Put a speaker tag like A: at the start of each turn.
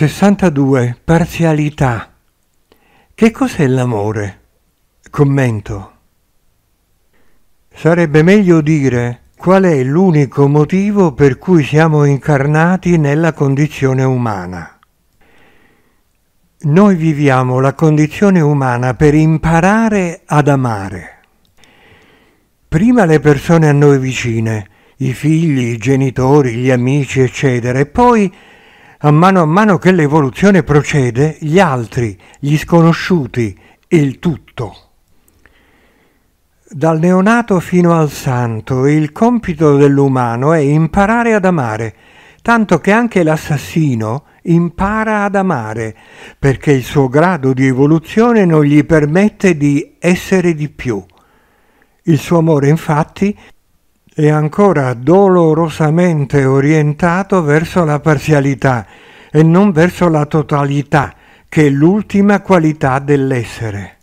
A: 62. Parzialità. Che cos'è l'amore? Commento. Sarebbe meglio dire qual è l'unico motivo per cui siamo incarnati nella condizione umana. Noi viviamo la condizione umana per imparare ad amare. Prima le persone a noi vicine, i figli, i genitori, gli amici, eccetera, e poi a mano a mano che l'evoluzione procede, gli altri, gli sconosciuti il tutto. Dal neonato fino al santo il compito dell'umano è imparare ad amare, tanto che anche l'assassino impara ad amare, perché il suo grado di evoluzione non gli permette di essere di più. Il suo amore infatti è ancora dolorosamente orientato verso la parzialità e non verso la totalità, che è l'ultima qualità dell'essere.